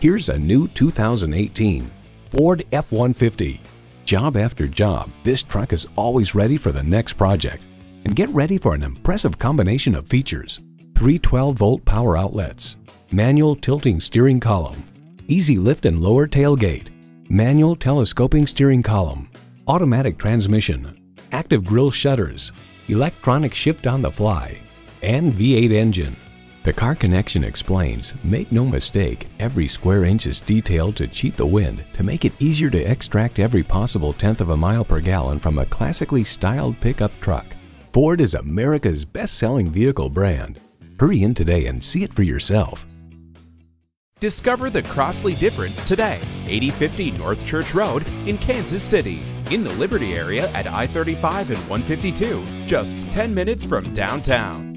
Here's a new 2018 Ford F-150. Job after job, this truck is always ready for the next project. And get ready for an impressive combination of features. Three 12-volt power outlets, manual tilting steering column, easy lift and lower tailgate, manual telescoping steering column, automatic transmission, active grille shutters, electronic shift on the fly, and V8 engine. The Car Connection explains, make no mistake, every square inch is detailed to cheat the wind to make it easier to extract every possible tenth of a mile per gallon from a classically styled pickup truck. Ford is America's best-selling vehicle brand. Hurry in today and see it for yourself. Discover the Crossley difference today. 8050 North Church Road in Kansas City. In the Liberty area at I 35 and 152, just 10 minutes from downtown.